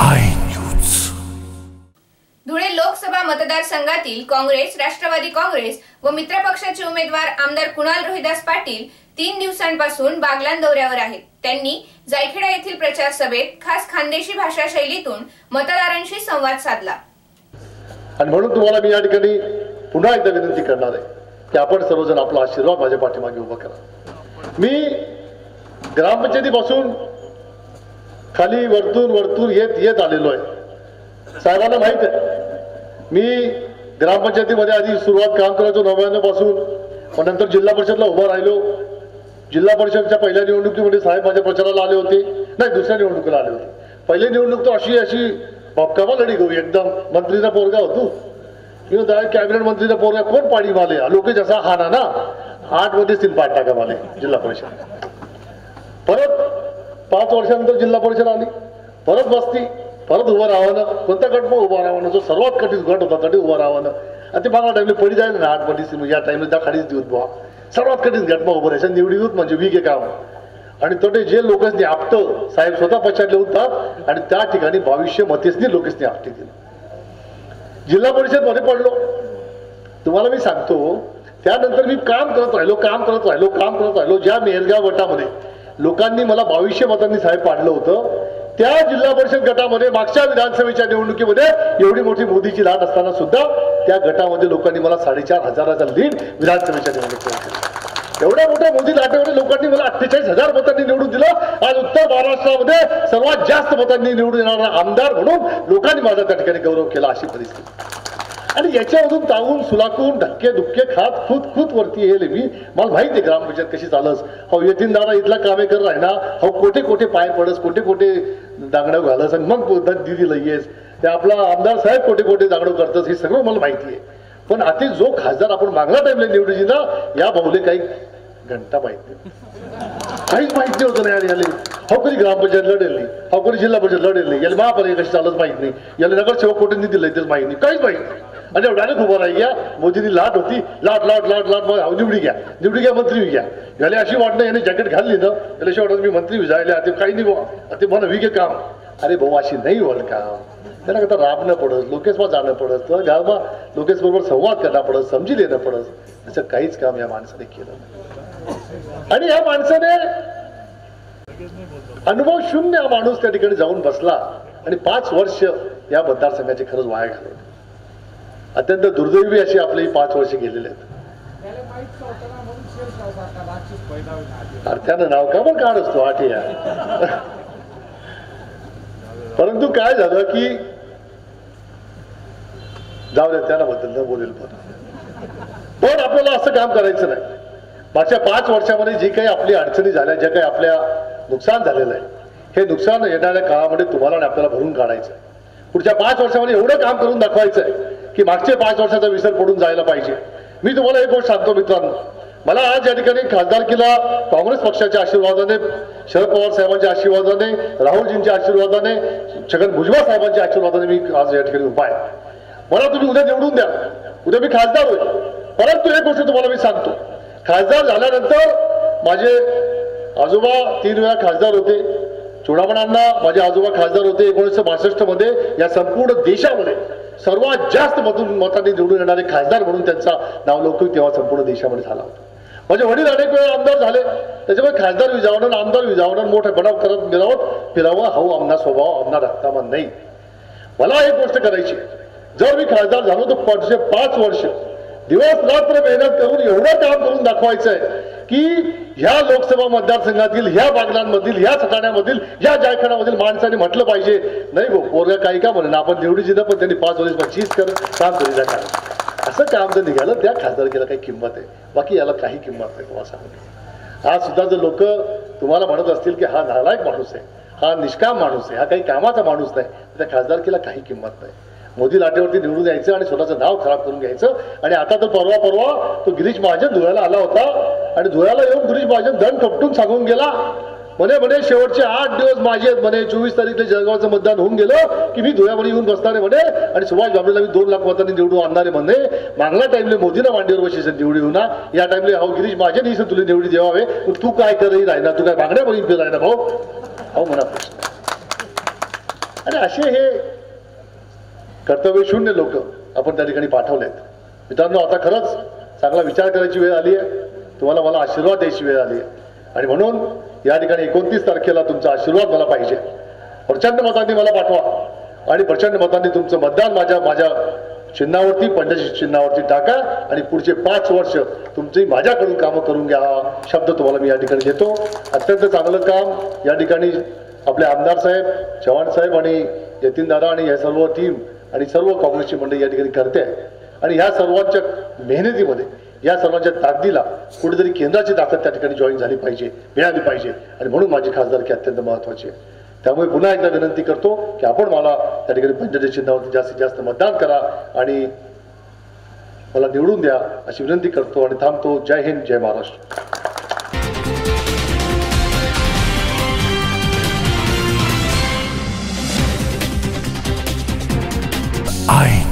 I news Dhule Lok Sabha मतदारसंघातील काँग्रेस राष्ट्रवादी काँग्रेस व मित्रपक्षाचे उमेदवार आमदार कुणाल रोहिदास पाटील तीन दिवसांपासून बागलान दौऱ्यावर आहेत. त्यांनी जायखेडा येथील प्रचार सभेत खास खानदेशी भाषा शैलीतून मतदारांशी संवाद साधला. आणि म्हणून तुम्हाला मी या ठिकाणी पुन्हा एकदा विनंती करणार आहे की आपण सर्वजण आपला आशीर्वाद माझ्या पाठीमागे उभा करा. मी ग्रामपंचायतीपासून खाली वरतून वरतून येत येत आलेलो आहे. साहेबांना माहीत आहे. मी ग्रामपंचायतीमध्ये आधी सुरुवात काम करायचो नव्याण्णवपासून मग नंतर जिल्हा परिषदला उभा राहिलो. जिल्हा परिषदच्या पहिल्या निवडणुकीमध्ये साहेब माझ्या प्रचाराला आले होते. नाही दुसऱ्या निवडणुकीला आले होते. पहिली निवडणूक तर अशी अशी भक्कामा लढी घेऊ एकदम. मंत्रीचा पोरगा होतो. मी कॅबिनेट मंत्रीचा पोरगा कोण पाणी माले? लोकेश जसा हा ना ना आठमध्ये तीन पाठ टाका माले जिल्हा परिषद. परत पाच वर्षानंतर जिल्हा परिषद आली. परत बसती परत उभं राहावं कोणता गट? मग उभा राहावं जो सर्वात कठीण गट होता तरी उभं राहावं आणि ते मला टाईमला पडी जाईल ना आठमध्ये या टाईमला त्या खाडीच देऊत बुवा. सर्वात कठीण गट मग उभं राहायचं. निवडी होत म्हणजे विके काम. आणि तोटे जे लोकसनी आपतं साहेब स्वतः पछाडले होतात आणि त्या ठिकाणी भविष्य मतेसनी लोकसनी आपटे दिलं. जिल्हा परिषदमध्ये पडलो. तुम्हाला मी सांगतो त्यानंतर मी काम करत राहिलो काम करत राहिलो काम करत राहिलो. ज्या मेहरगाव गटामध्ये लोकांनी मला बावीसशे मतांनी साहेब पाडलं होतं. त्या जिल्हा परिषद गटामध्ये मागच्या विधानसभेच्या निवडणुकीमध्ये एवढी मोठी मोदीची लाट असताना सुद्धा त्या गटामध्ये लोकांनी मला साडेचार हजाराचा लीड विधानसभेच्या निवडणुकीमध्ये एवढ्या मोठ्या मोदी लाटेमध्ये लोकांनी मला अठ्ठेचाळीस हजार मतांनी निवडून दिलं. आज उत्तर महाराष्ट्रामध्ये सर्वात जास्त मतांनी निवडून येणारा आमदार म्हणून लोकांनी माझा त्या ठिकाणी गौरव केला अशी परिस्थिती. आणि याच्यामधून तावून सुलाकून धक्के धुक्के खात खुद खुद वरती येईल मी. मला माहिती आहे ग्रामपंचायत कशी चालस. हो येतीन दादा इथला कामे कर राहिना हो कोठे कोठे पाय पडस कोठे कोठे दागडं घालस आणि मग दिदीला येस ते आपला आमदार साहेब कोठे कोठे दांगडं करतस हे सगळं मला माहिती आहे पण आता जो खासदार आपण मागला टाईमला निवडीची ना या भाऊले काही घंटा माहिती काहीच माहिती होतं नाही यार याले. हो कधी ग्रामपंचायत लढेल नाही. हो कधी जिल्हा परिषद लढेल नाही. याला महापालिका कशी चालत माहीत नाही. याला नगरसेवक कोठे निधी दिलंय तेच माहीत नाही. काहीच माहीत नाही. आणि डायरेक्ट उभं राही घ्या मोदींनी लाट होती. लाट लाट लाट लाट मग निवडी घ्या. निवडी घ्या मंत्री घ्या. याला अशी वाटणं याने जॅकेट घालली ना याला अशी वाटत मी मंत्री जायला. ते काही नाही ते म्हणा विके काम. अरे भाऊ अशी नाही होल काम त्याला आता राबणं पडत लोकेसमा जाणं पडत. किंवा गावमा लोकेश बरोबर संवाद करणं पडत समजी देणं पडत. असं काहीच काम या माणसाने केलं आणि या माणसाने अनुभव शून्य हा माणूस त्या ठिकाणी जाऊन बसला. आणि पाच वर्ष या मतदारसंघाचे खरंच वाया घालवले. अत्यंत दुर्दैवी अशी आपली ही पाच वर्ष गेलेले आहेत. त्यानं नाव का पण काढ असतो आठ या? परंतु काय झालं की जाऊ दे त्याला बद्दल न बोलेल पण. पण आपल्याला असं काम करायचं नाही. मागच्या पाच वर्षामध्ये जी काही आपली अडचणी झाल्या जे काही आपल्या नुकसान झालेलं आहे हे नुकसान येणाऱ्या काळामध्ये तुम्हाला आणि आपल्याला भरून काढायचं आहे. पुढच्या पाच वर्षामध्ये एवढं काम करून दाखवायचं आहे. की मागचे पाच वर्षाचा विसर पडून जायला पाहिजे. मी तुम्हाला एक गोष्ट सांगतो मित्रांनो. मला आज या ठिकाणी खासदारकीला काँग्रेस पक्षाच्या आशीर्वादाने शरद पवार साहेबांच्या आशीर्वादाने राहुलजींच्या आशीर्वादाने छगन भुजबळ साहेबांच्या आशीर्वादाने मी आज या ठिकाणी उभा आहे. मला तुम्ही उद्या निवडून द्या. उद्या मी खासदार होईल. परंतु एक गोष्ट तुम्हाला मी सांगतो. खासदार झाल्यानंतर माझे आजोबा तीन वेळा खासदार होते. चुडामणांना माझे आजोबा खासदार होते एकोणीसशे बासष्टमध्ये या संपूर्ण देशामध्ये. सर्वात जास्त मधून मतांनी निवडून येणारे खासदार म्हणून त्यांचा नावलौकिक तेव्हा संपूर्ण देशामध्ये झाला होता. म्हणजे वडील अनेक वेळा आमदार झाले. त्याच्यामुळे खासदार विजावणं आमदार विजावणं मोठे बनाव करत मिरावत फिरावं हाऊ आमना स्वभाव आमना रक्तामान नाही. मला एक गोष्ट करायची जर मी खासदार झालो तर पुढचे पाच वर्ष दिवस रात्र मेहनत करून एवढं काम करून दाखवायचं आहे की ह्या लोकसभा मतदारसंघातील ह्या बागलांमधील ह्या सटाण्यामधील या जायखान्यामधील माणसाने म्हटलं पाहिजे. नाही गो पोरगा काही का म्हणून? आपण निवडी जिथं पण त्यांनी पाच वर्ष चीज कर काम करीला काय असं काम जर निघालं त्या खासदारकीला काही किंमत आहे. बाकी याला काही किंमत नाही तुम्हाला सांगतो आज सुद्धा जर लोक तुम्हाला म्हणत असतील की हा नालायक माणूस आहे हा निष्काम माणूस आहे हा काही कामाचा माणूस नाही त्या खासदारकीला काही किंमत नाही. मोदी लाटेवरती निवडून यायचं आणि स्वतःचं नाव खराब करून घ्यायचं. आणि आता तर परवा परवा तो गिरीश महाजन धुळ्याला आला होता. आणि धुळ्याला येऊन गिरीश महाजन धन ठपटून सांगून गेला. म्हणे म्हणे शेवटचे आठ दिवस माझे आहेत म्हणे. चोवीस तारीखला जळगावचं मतदान होऊन गेलं की मी धुळ्यामध्ये येऊन बसणार आहे म्हणे. आणि सुभाष बाबरेला मी दोन लाख मतांनी निवडून आणणार आहे म्हणे. मागला टाईमले मोदीना मांडीवर बसायचं निवडी होऊ ना. या टाईमले हा गिरीश महाजन ही तुला निवडी देवावे तू काय करही राहिना तू काय मागण्या बघून राहिना भाऊ? हो म्हणा अरे असे हे कर्तव्य शून्य लोक आपण त्या ठिकाणी पाठवलेत. मित्रांनो आता खरंच चांगला विचार करायची वेळ आली आहे. तुम्हाला मला आशीर्वाद द्यायची वेळ आली. आणि म्हणून या ठिकाणी एकोणतीस तारखेला तुमचा आशीर्वाद मला पाहिजे. प्रचंड मतांनी मला पाठवा. आणि प्रचंड मतांनी तुमचं मतदान माझ्या माझ्या चिन्हावरती पंढरी चिन्हावरती टाका. आणि पुढचे पाच वर्ष तुमची माझ्याकडून कामं करून घ्या हा शब्द तुम्हाला मी या ठिकाणी देतो. अत्यंत चांगलं काम या ठिकाणी आपले आमदार साहेब चव्हाण साहेब आणि यतीन दादा आणि या सर्व टीम आणि सर्व काँग्रेसची मंडळी या ठिकाणी करते आणि ह्या सर्वांच्या मेहनतीमध्ये या सर्वांच्या ताकदीला कुठेतरी केंद्राची ताकद त्या ठिकाणी जॉईन झाली पाहिजे मिळाली पाहिजे. आणि म्हणून माझी खासदारकी अत्यंत महत्वाची आहे. त्यामुळे पुन्हा एकदा विनंती करतो की आपण मला त्या ठिकाणी पंचायत चिन्हावरती जास्तीत जास्त मतदान करा आणि मला निवडून द्या अशी विनंती करतो आणि थांबतो. जय हिंद जय महाराष्ट्र. I